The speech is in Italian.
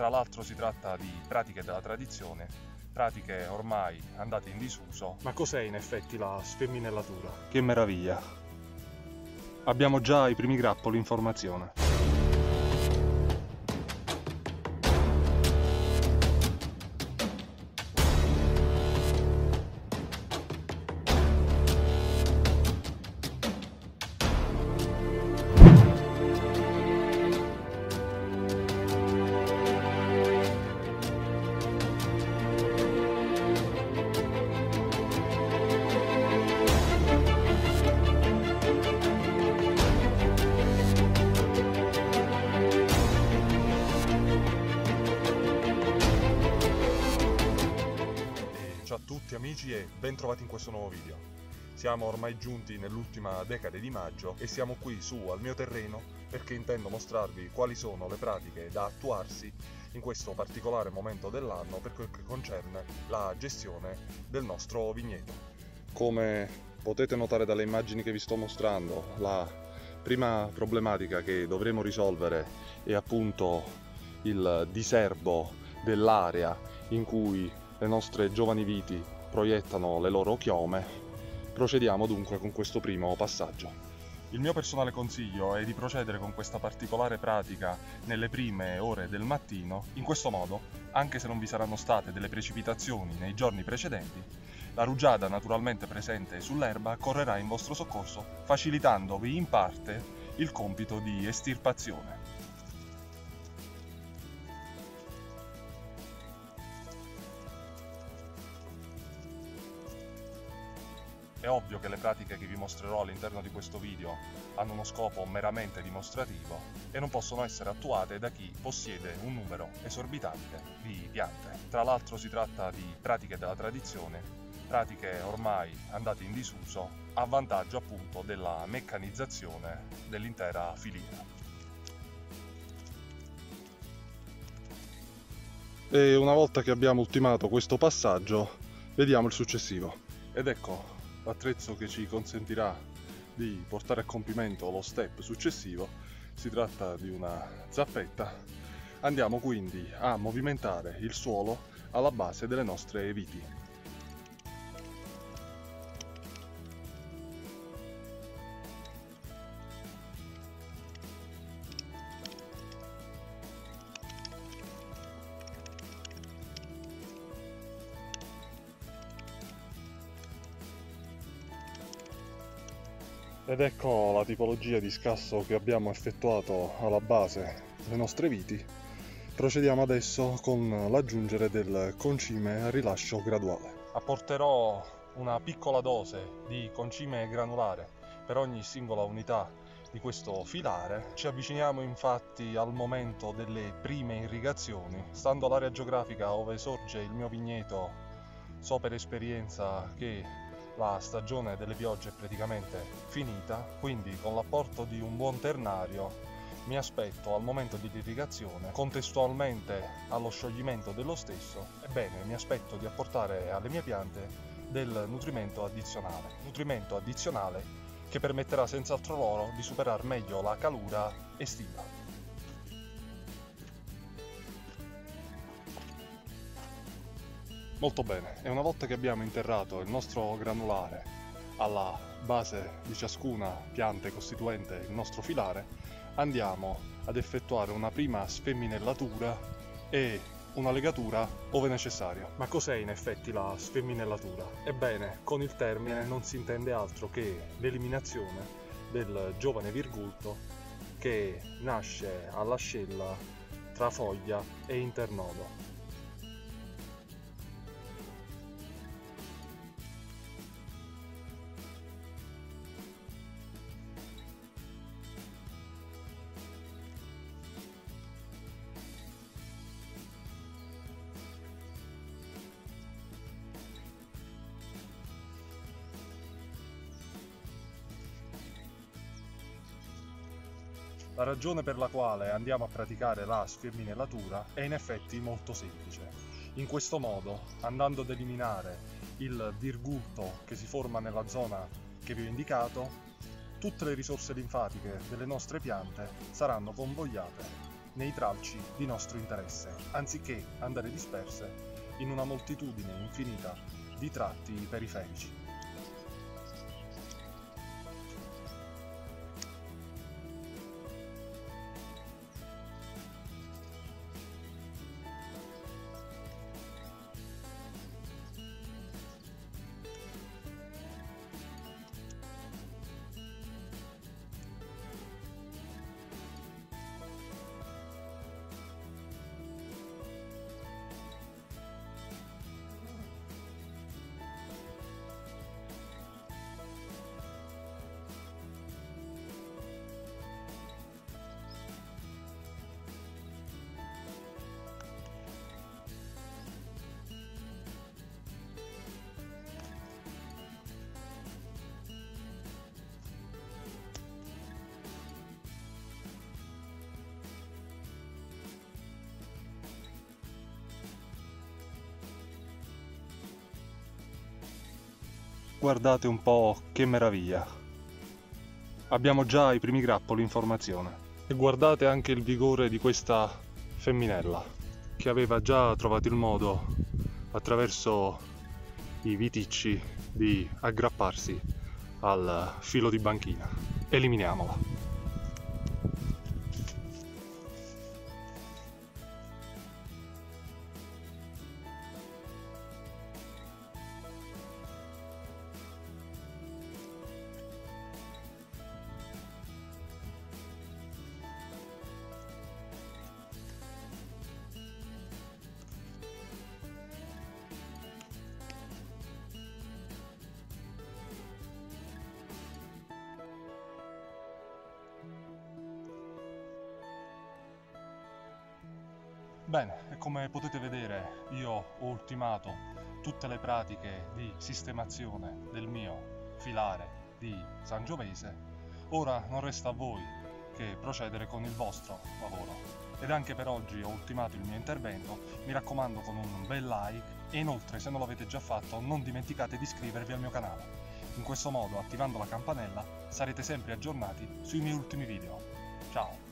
Tra l'altro si tratta di pratiche della tradizione, pratiche ormai andate in disuso. Ma cos'è in effetti la sfemminellatura? Che meraviglia! Abbiamo già i primi grappoli in formazione. Amici e ben trovati in questo nuovo video. Siamo ormai giunti nell'ultima decade di maggio e siamo qui su al mio terreno perché intendo mostrarvi quali sono le pratiche da attuarsi in questo particolare momento dell'anno per quel che concerne la gestione del nostro vigneto. Come potete notare dalle immagini che vi sto mostrando, la prima problematica che dovremo risolvere è appunto il diserbo dell'area in cui le nostre giovani viti proiettano le loro chiome, procediamo dunque con questo primo passaggio. Il mio personale consiglio è di procedere con questa particolare pratica nelle prime ore del mattino, in questo modo, anche se non vi saranno state delle precipitazioni nei giorni precedenti, la rugiada naturalmente presente sull'erba correrà in vostro soccorso, facilitandovi in parte il compito di estirpazione. È ovvio che le pratiche che vi mostrerò all'interno di questo video hanno uno scopo meramente dimostrativo e non possono essere attuate da chi possiede un numero esorbitante di piante. Tra l'altro si tratta di pratiche della tradizione, pratiche ormai andate in disuso a vantaggio appunto della meccanizzazione dell'intera filiera. E una volta che abbiamo ultimato questo passaggio, vediamo il successivo. Ed ecco l'attrezzo che ci consentirà di portare a compimento lo step successivo si tratta di una zappetta andiamo quindi a movimentare il suolo alla base delle nostre viti Ed ecco la tipologia di scasso che abbiamo effettuato alla base delle nostre viti. Procediamo adesso con l'aggiungere del concime a rilascio graduale. Apporterò una piccola dose di concime granulare per ogni singola unità di questo filare. Ci avviciniamo infatti al momento delle prime irrigazioni. Stando all'area geografica dove sorge il mio vigneto, so per esperienza che la stagione delle piogge è praticamente finita, quindi con l'apporto di un buon ternario mi aspetto al momento di irrigazione, contestualmente allo scioglimento dello stesso, ebbene mi aspetto di apportare alle mie piante del nutrimento addizionale. Nutrimento addizionale che permetterà senz'altro loro di superare meglio la calura estiva. Molto bene, e una volta che abbiamo interrato il nostro granulare alla base di ciascuna pianta costituente il nostro filare, andiamo ad effettuare una prima sfemminellatura e una legatura ove necessario. Ma cos'è in effetti la sfemminellatura? Ebbene, con il termine non si intende altro che l'eliminazione del giovane virgulto che nasce all'ascella tra foglia e internodo. La ragione per la quale andiamo a praticare la sfemminellatura è in effetti molto semplice. In questo modo, andando ad eliminare il virgulto che si forma nella zona che vi ho indicato, tutte le risorse linfatiche delle nostre piante saranno convogliate nei tralci di nostro interesse, anziché andare disperse in una moltitudine infinita di tratti periferici. Guardate un po' che meraviglia. Abbiamo già i primi grappoli in formazione. E guardate anche il vigore di questa femminella, che aveva già trovato il modo, attraverso i viticci, di aggrapparsi al filo di banchina. Eliminiamola. Bene, come potete vedere io ho ultimato tutte le pratiche di sistemazione del mio filare di Sangiovese. Ora non resta a voi che procedere con il vostro lavoro. Ed anche per oggi ho ultimato il mio intervento, mi raccomando con un bel like e inoltre se non l'avete già fatto non dimenticate di iscrivervi al mio canale. In questo modo, attivando la campanella, sarete sempre aggiornati sui miei ultimi video. Ciao!